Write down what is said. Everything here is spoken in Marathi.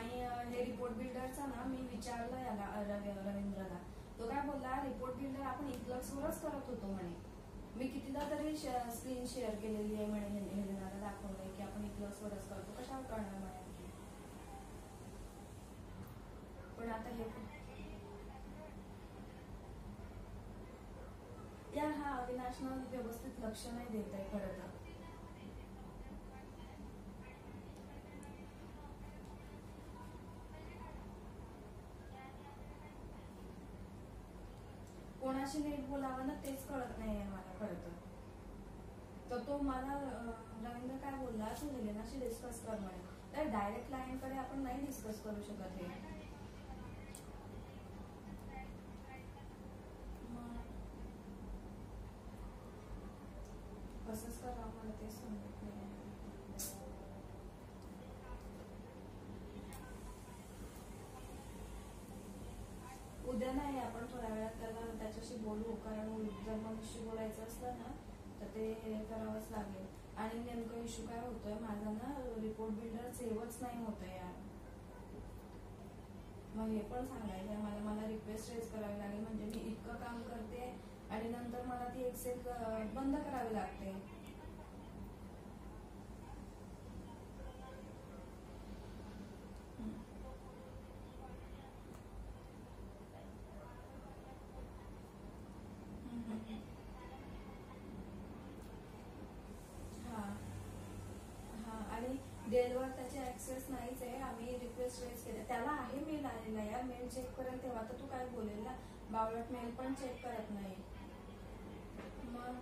आणि हे रिपोर्ट बिल्डरचा ना मी विचारलं याला रवींद्रला. तो काय बोलला रिपोर्ट बिल्डर आपण इक्लक्स वरच करत होतो म्हणे. मी कितीदा तरी स्क्रीन शेअर केलेली आहे म्हणे हे- हेलेनाला दाखवलंय की आपण इक्लक्स वरच करतो. कशावर करणार म्हणे पण आता हे यार हा अविनाशनं व्यवस्थित लक्ष नाही देत आहे खरं तर. कोणाशी नीट बोलावं ना तेच कळत नाहीये मला कळतं तर. तो मला रवींद्र काय बोलला तू हेलेनाशी डिस्कस कर म्हणे. तर डायरेक्ट क्लायंटकडे आपण नाही डिस्कस करू शकत हे. मग कसंच करावं मला तेच समजत नाही उद्या नाही आपण थोड्या वेळात त्याला त्याच्याशी बोलू. कारण जर मनुष्य बोलायचं असलं ना तर ते करावंच लागेल. आणि नेमकं इश्यू काय होतोय माझा ना रिपोर्ट बिल्डर सेव्हच नाही होत यार. मग हे पण सांगायचं आहे मला मला रिक्वेस्ट रेज करावी लागेल. म्हणजे मी इतकं काम करते आणि नंतर मला ती एक्सेल बंद करावी लागते हम्म. हम्म, हम्म. हा हा आणि डेलवर त्याचे ऍक्सेस नाहीच आहे. आम्ही रिक्वेस्ट रेज केलं त्याला आहे मेल आलेला. यार मेल चेक करेल तेव्हा तर तू काय बोलेल ना? बावळट मेल पण चेक करत नाही. मग?